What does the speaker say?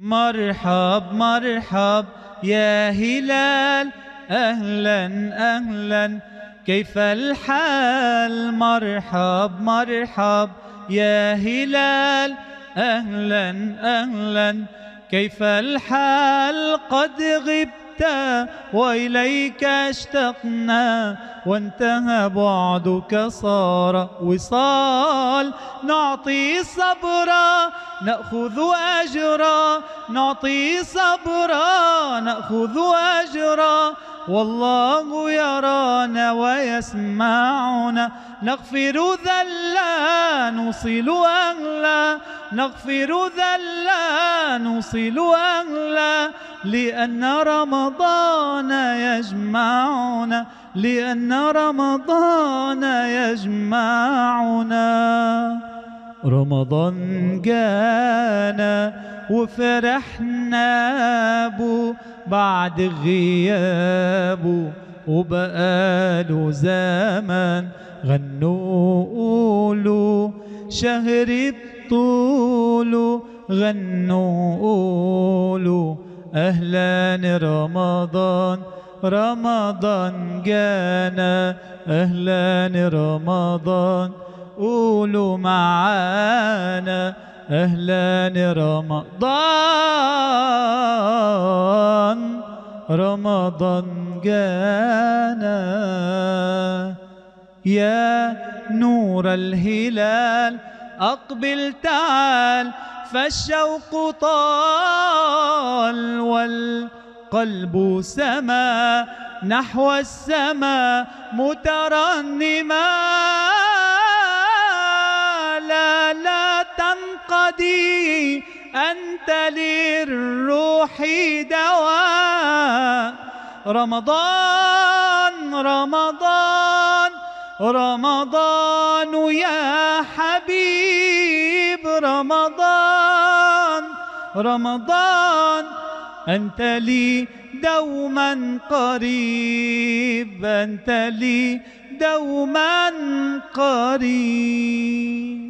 مرحب مرحب يا هلال. أهلا أهلا. كيف الحال؟ مرحب مرحب يا هلال. أهلا أهلا. كيف الحال؟ قد غبت وإليك أشتقنا وانتهى بعدك صار وصال. نعطي صبرا نأخذ أجرا. نعطي صبرا نأخذ أجرا. والله يرانا ويسمعنا. نغفر ذلا نوصل أهلا. نغفر ذلا نوصل أهلا. لأن رمضان يجمعنا لأن رمضان يجمعنا. رمضان جانا وفرحنا بو بعد غيابه وبقاله زمان غنوا قولوا شهر بطوله غنوا قولوا أهلا رمضان رمضان جانا أهلا رمضان. قولوا معانا أهلا رمضان رمضان جانا يا نور الهلال أقبل تعال فالشوق طال. والقلب سما نحو السماء مترنما. لا لا تنقضي أنت للروح دواء. رمضان رمضان رمضان يا حبيب. رمضان رمضان أنت لي دوما قريب أنت لي دوما قريب.